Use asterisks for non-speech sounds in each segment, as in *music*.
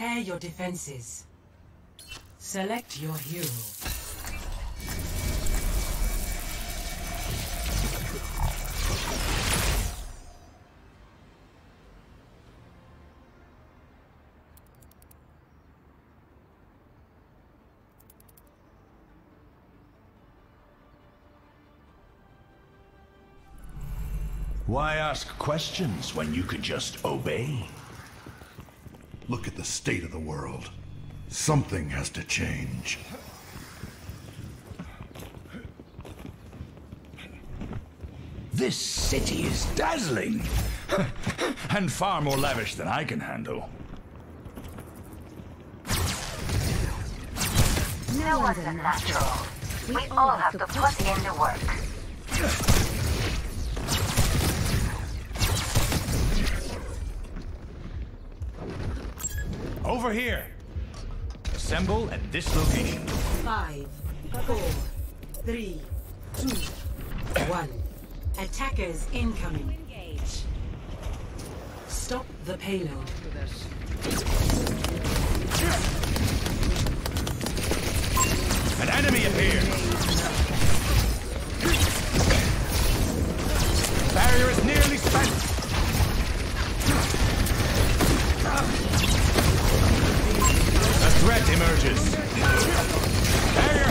Prepare your defenses. Select your hero. Why ask questions when you could just obey? Look at the state of the world. Something has to change. This city is dazzling. *laughs* and far more lavish than I can handle. No one's a natural. We all have to put in the work. Over here. Assemble at this location. Five, four, three, two, one. Attackers incoming. Engage. Stop the payload. An enemy appears. Barrier is nearly spent. Threat emerges. Barrier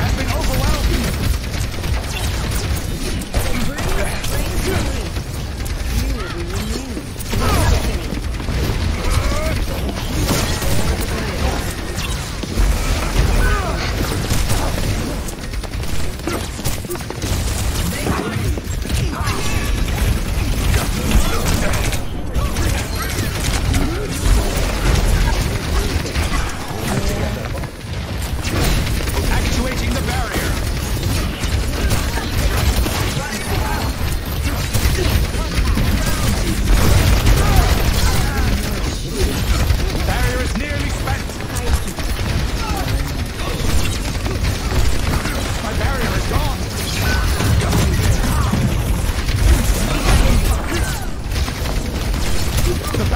Come on.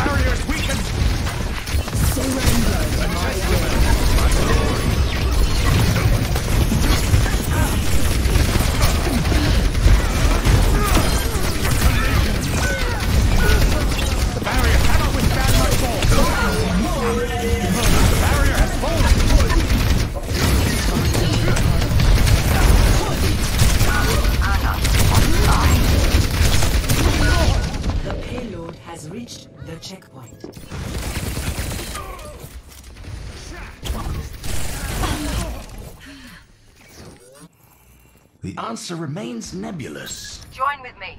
The answer remains nebulous. Join with me.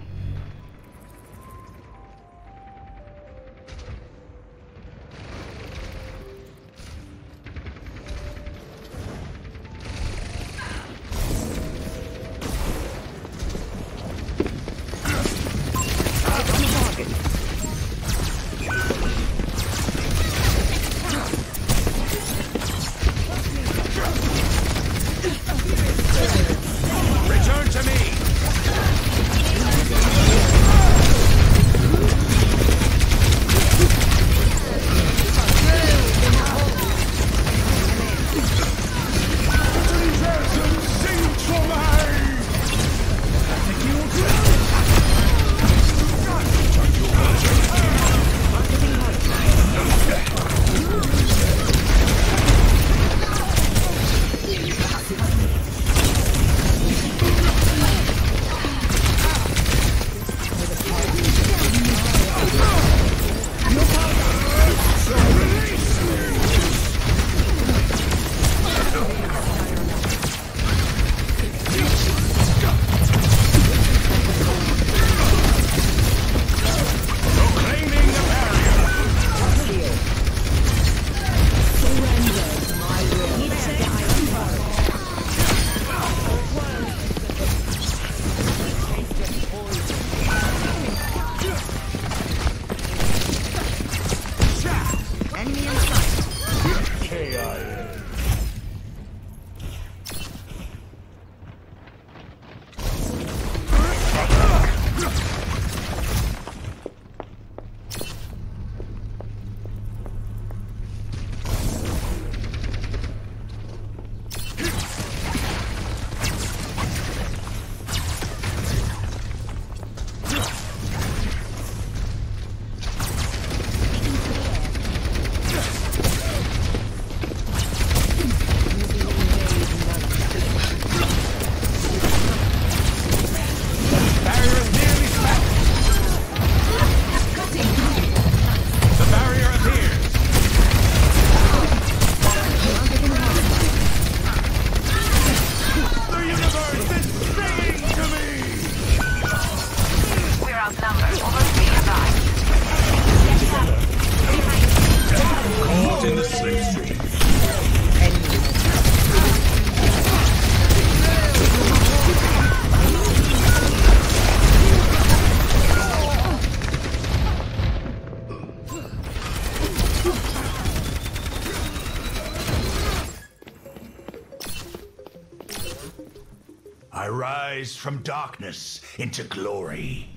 From darkness into glory.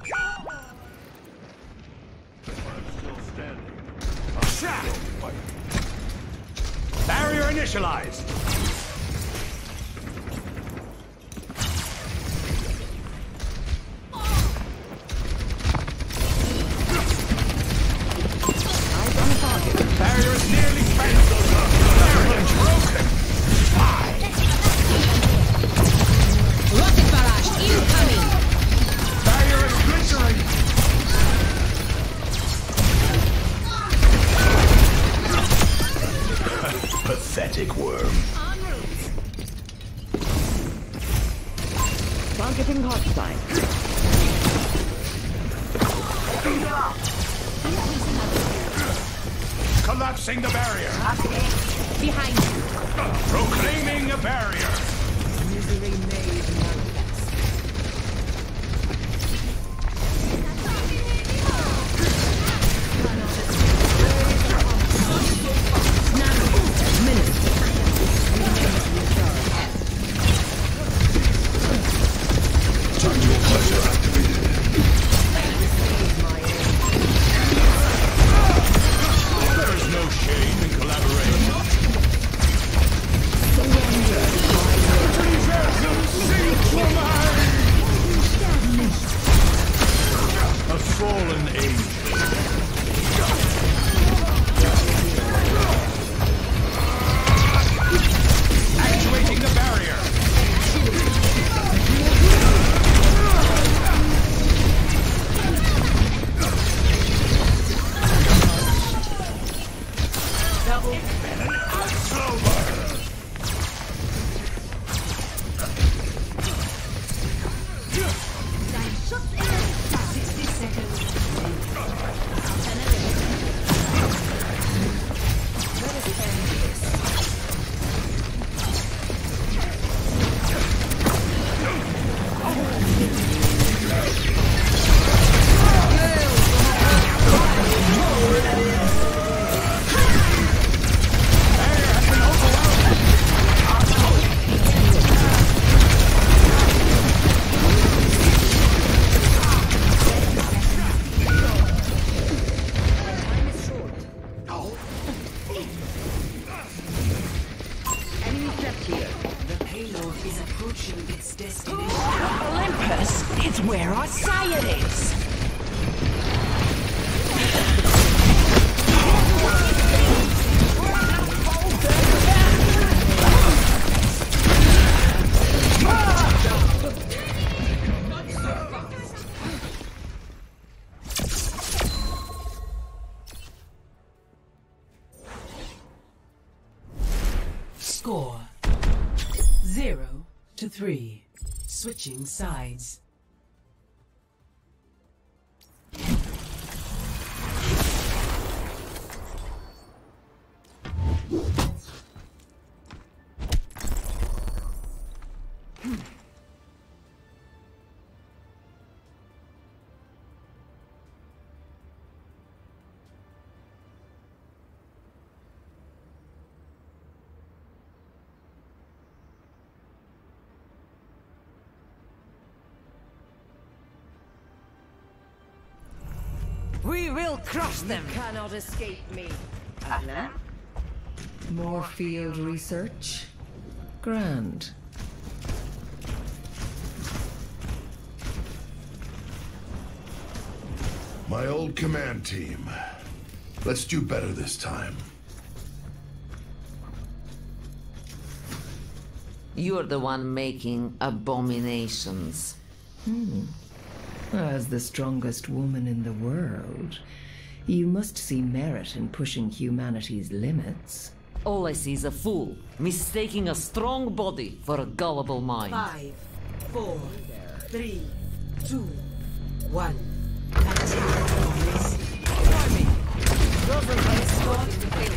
Collapsing the barrier. Behind you! Proclaiming a barrier. Misery made Switching sides. Hmm. We will crush them! cannot escape me. Ana? More field research? Grand. My old command team. Let's do better this time. You're the one making abominations. Hmm. As the strongest woman in the world, you must see merit in pushing humanity's limits. All I see is a fool, mistaking a strong body for a gullible mind. Five, four, three, two, one. Activate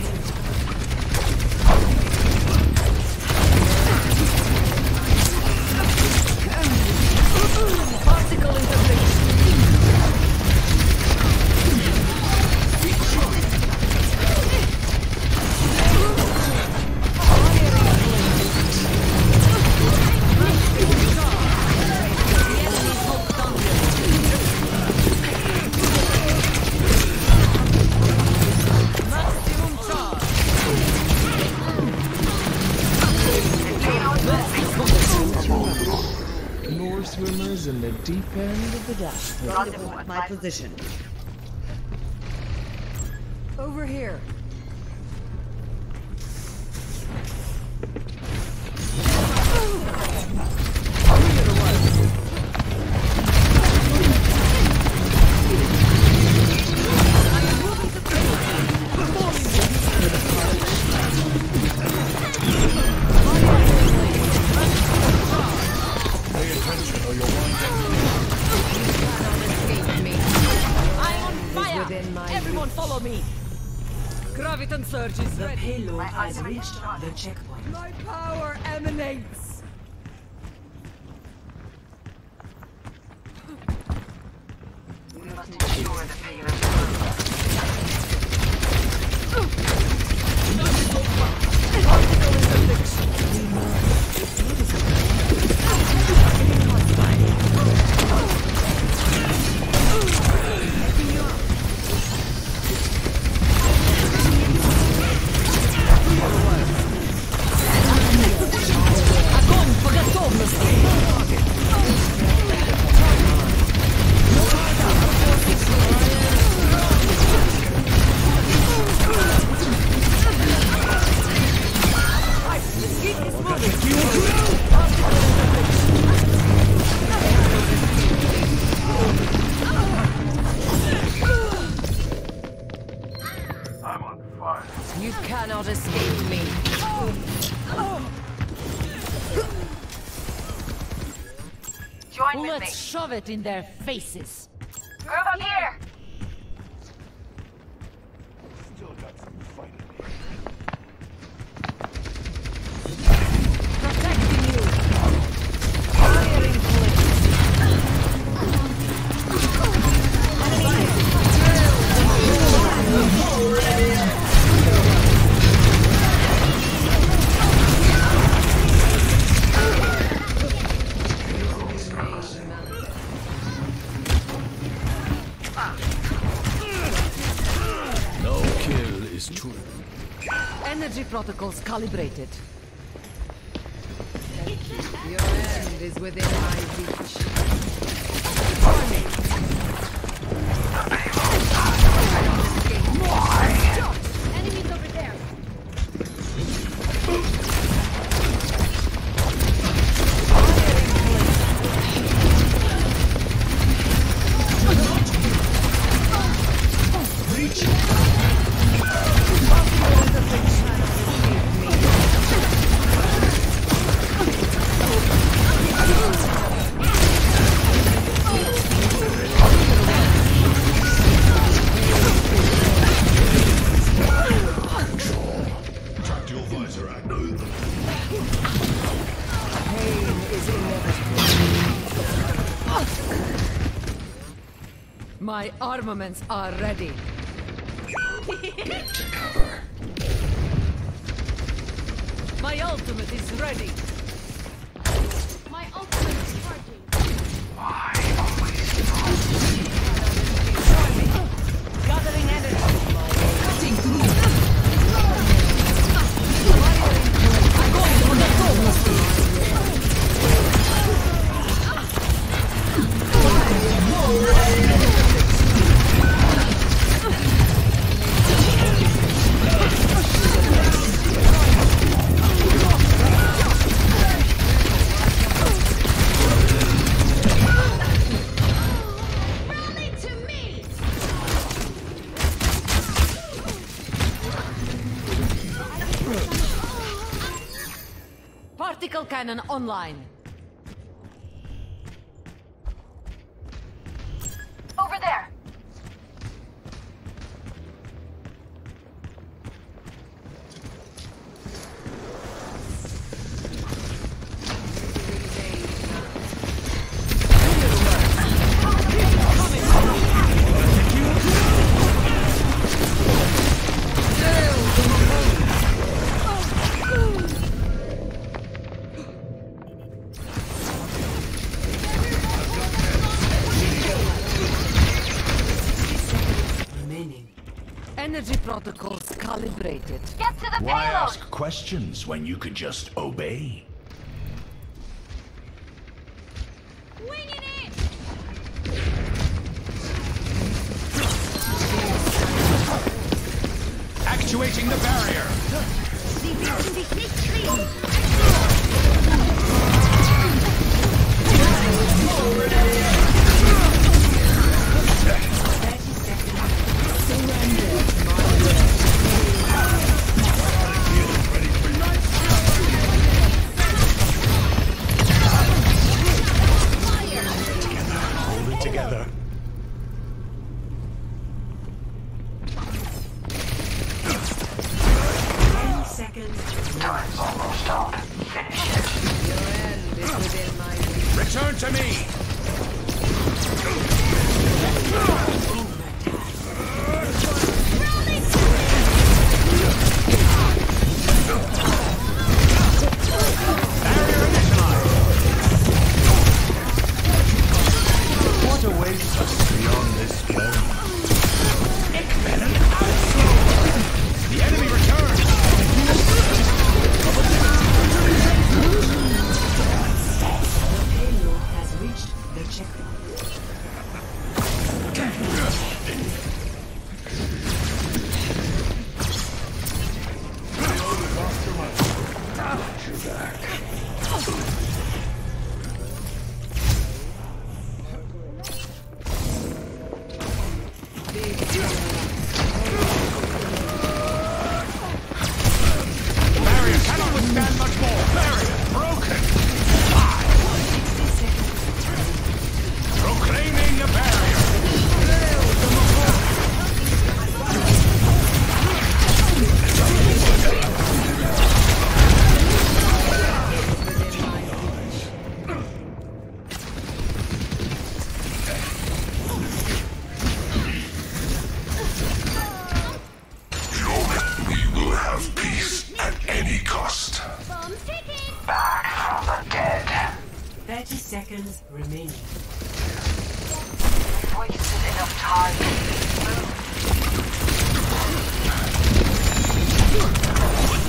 position. another checkpoint. My power emanates! We must ensure the payload. Not so far! Shove it in their faces! Protocols calibrated. Armaments are ready. Get to cover. My ultimate is ready. Cannon online. Protocols calibrated. Get to the Why payload. ask questions when you could just obey? Seconds remaining. Wasted enough time. Put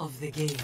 of the game.